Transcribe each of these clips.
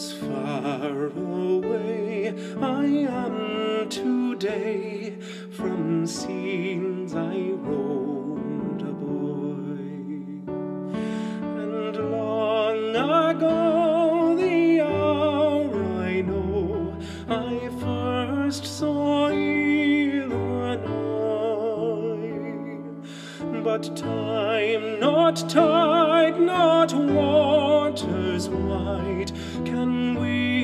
as far away. I am today. From scenes I roamed a boy, and long ago the hour I know I first saw Illinois, but time not tide not waters wide can wean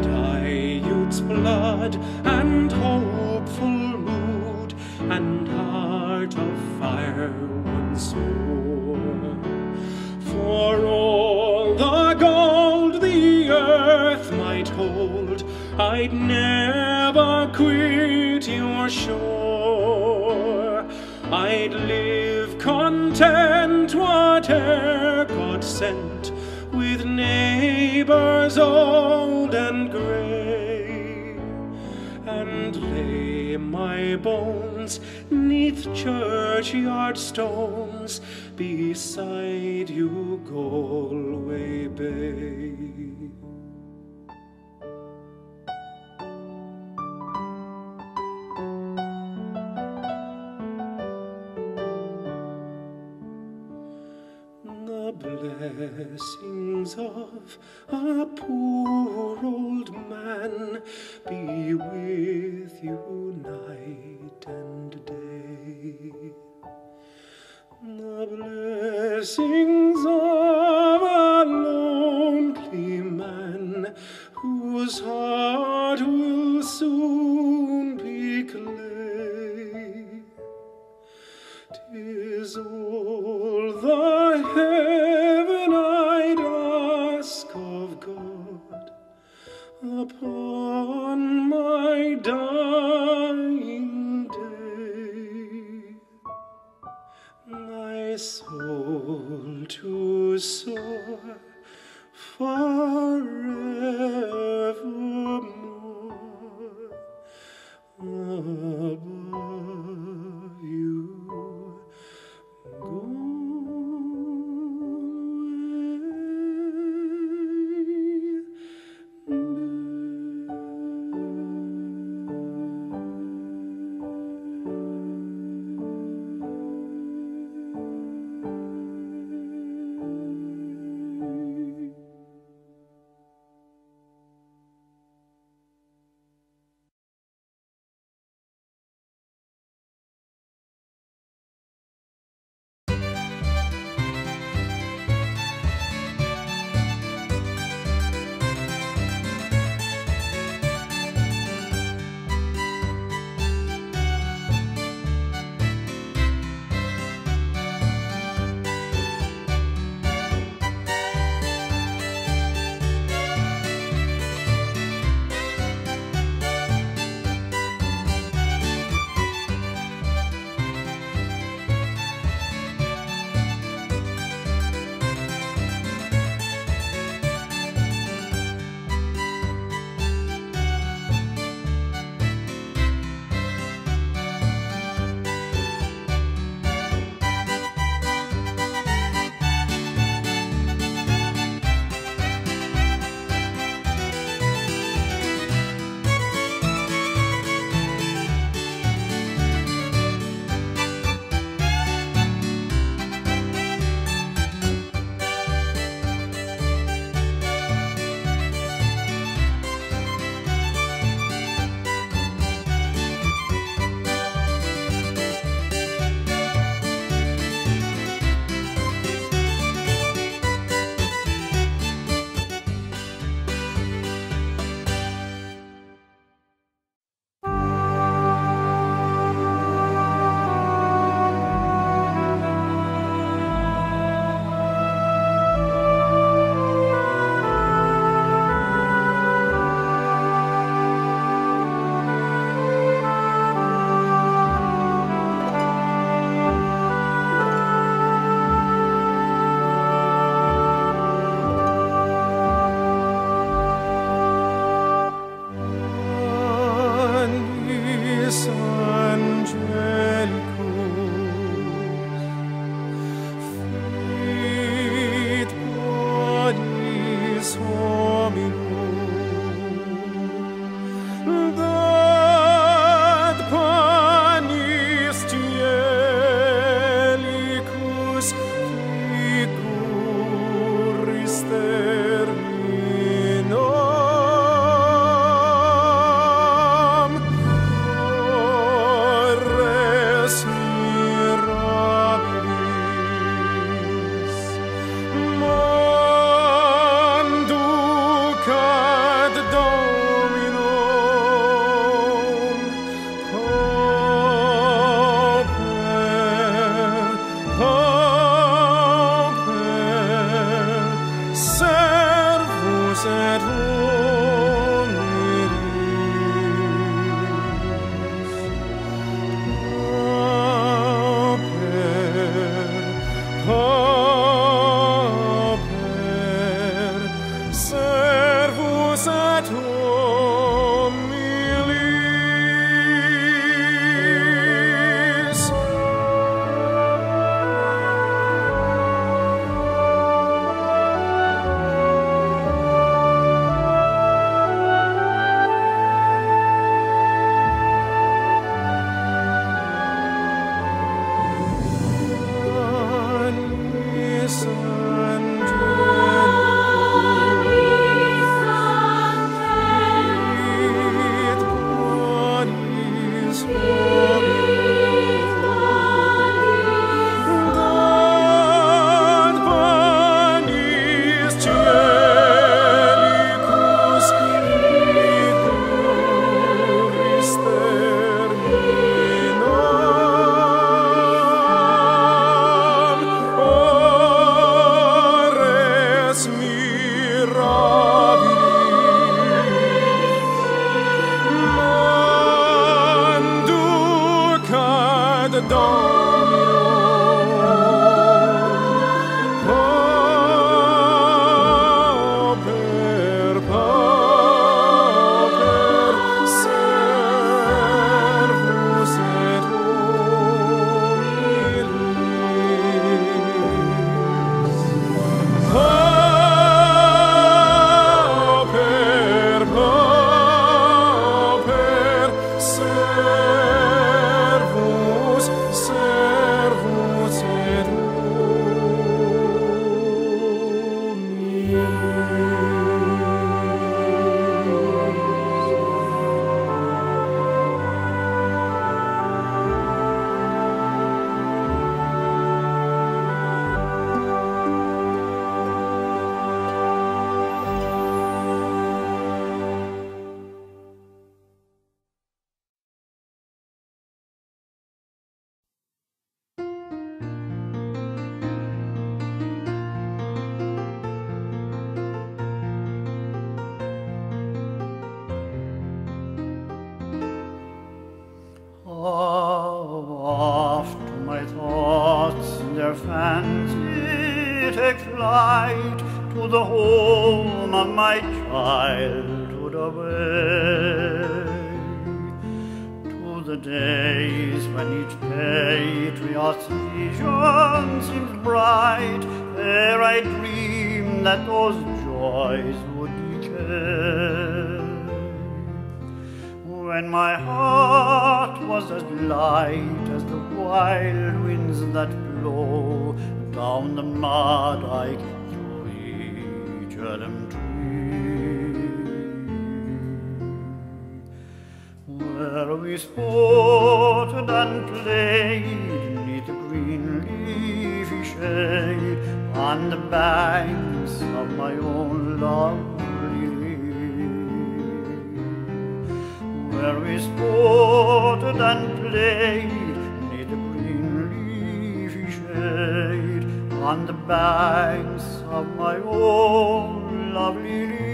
Had I youth's blood and hopeful mood and heart of fire once more, for all the gold the earth might hold, I'd never quit your shore. I'd live content whate'er God sent with neighbors old bones neath churchyard stones beside you, Galway Bay. Tis all vision seems bright, ere I dreamed that those joys would decay. When my heart was as light as the wild winds that blow down the Mardyke through each tree, where we sported and played neath the green leafy shade on the banks of my own lovely lake where we sported and played near the green leafy shade on the banks of my own lovely lake.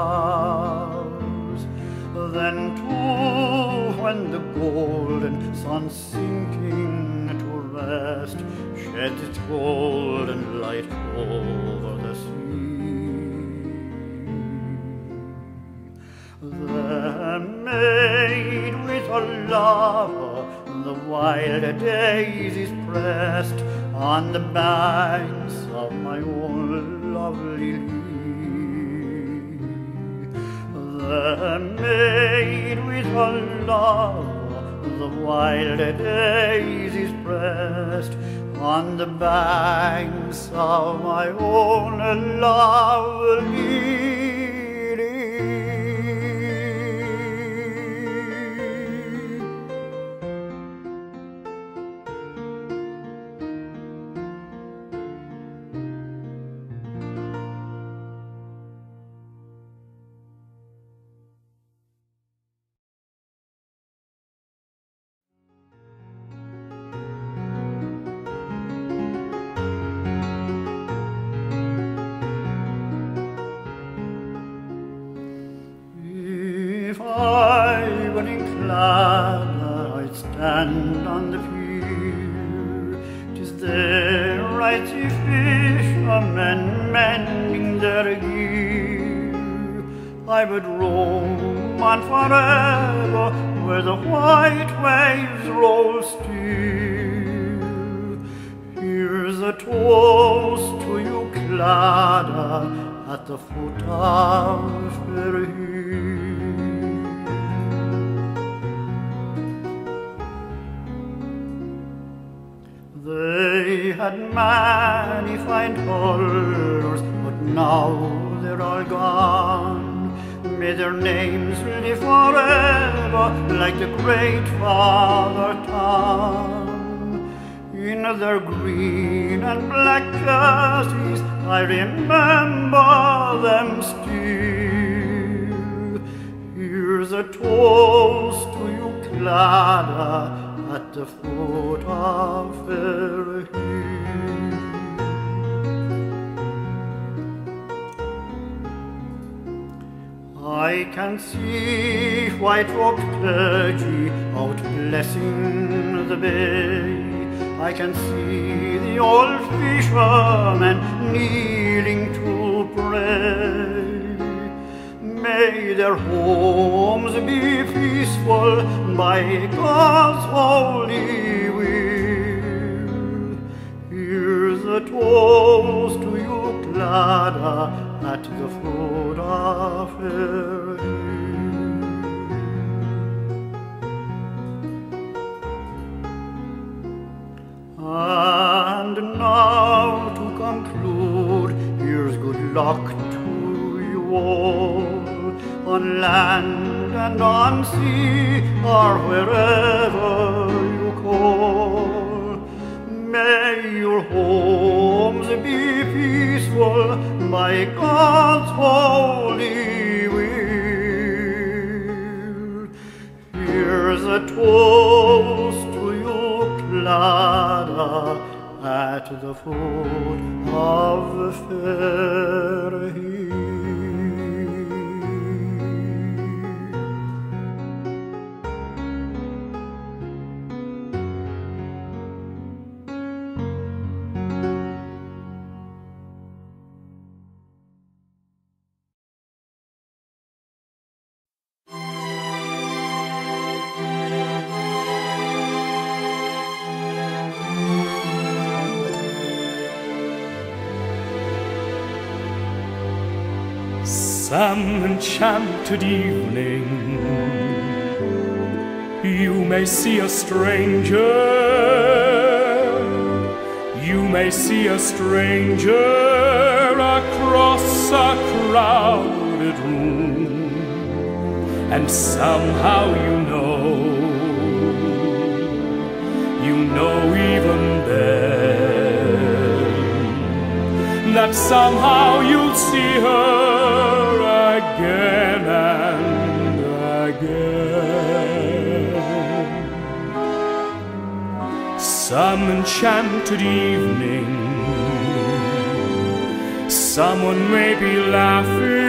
Wildflowers? Then too, when the golden sun sinking to rest shed its golden light over the sea, the maid with her lover, the wild daisies pressed on the banks of my own lovely maid with her lover, the wild daisies pressed on the banks of my own lovely I would roam on forever where the white waves roll still. Here's a toast to you, Claddagh, at the foot of her hill. They had many fine colors, but now they're all gone. May their names live forever like the great Father Tom. In their green and black jerseys, I remember them still. Here's a toast to you, Claddagh, at the foot of her hill. I can see white robed clergy out blessing the bay. I can see the old fishermen kneeling to pray. May their homes be peaceful by God's holy will. Here's a toast to you, Claddagh, at the foot of Some enchanted evening, you may see a stranger. You may see a stranger across a crowded room, and somehow you know, you know even then that somehow you'll see her again and again. Some enchanted evening, someone may be laughing.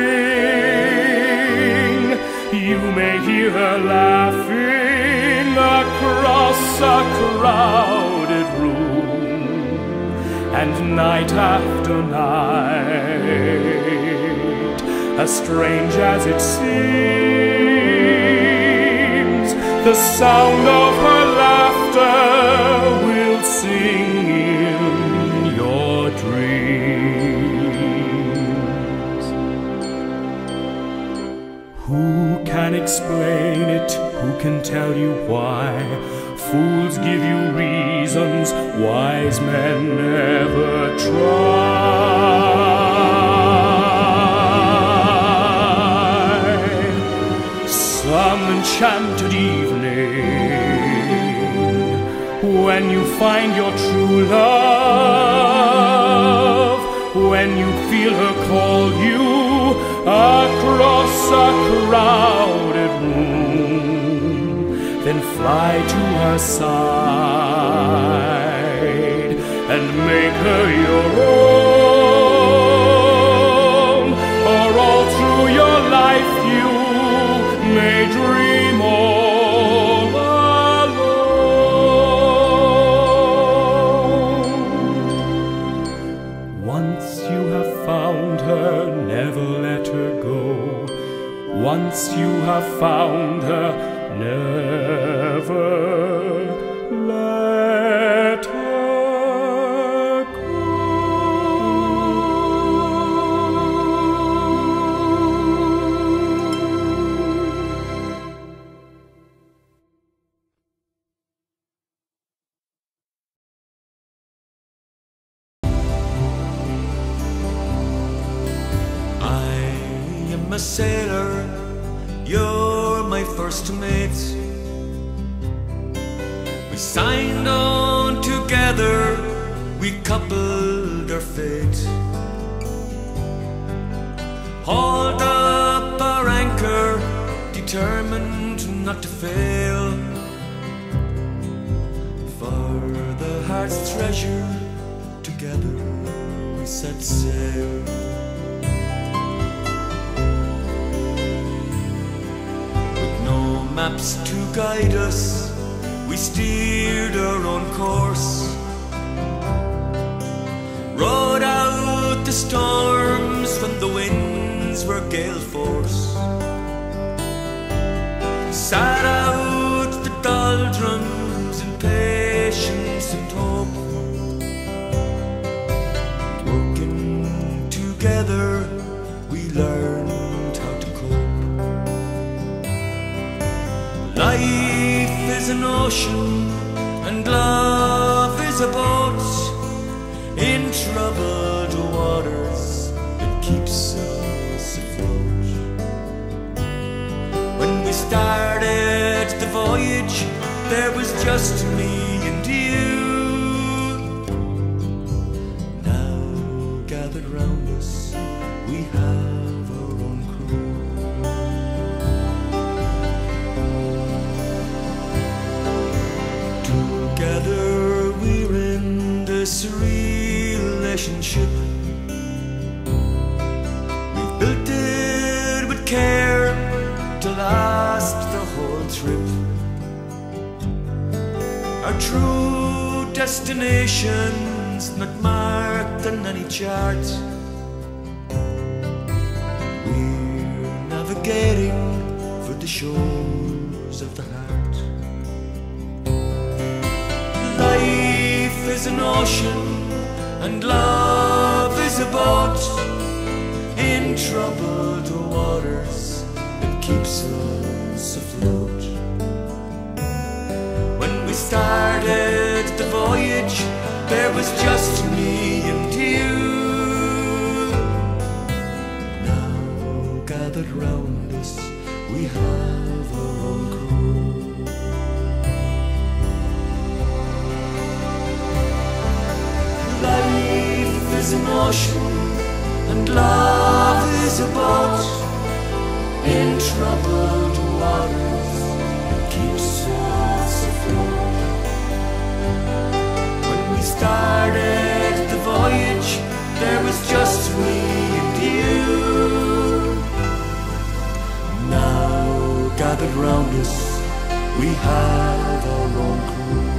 You may hear her laughing across a crowded room and night after night, as strange as it seems, the sound of her laughter will sing in your dreams. Who can explain it? Who can tell you why? Fools give you reasons, wise men never try. Enchanted evening, when you find your true love, when you feel her call you across a crowded room then fly to her side and make her your own. Once you have found her, never let her go. I am a sailor, first mate. We signed on together, we coupled our fate. Hauled up our anchor, determined not to fail. For the heart's treasure, together we set sail. Maps to guide us, we steered our own course. Rode out the storms when the winds were gale force. Sat out ocean, and love is a boat in troubled waters that keeps us afloat. When we started the voyage, there was just me and you. Now gathered round us, we destination's not marked on any chart. We're navigating for the shores of the heart. Life is an ocean and love is a boat in troubled waters. It keeps us afloat. When we started was just me and you. Now gathered round us, we have our own crew. Life is an ocean and love is a boat in troubled gathered round us, we have our own crew.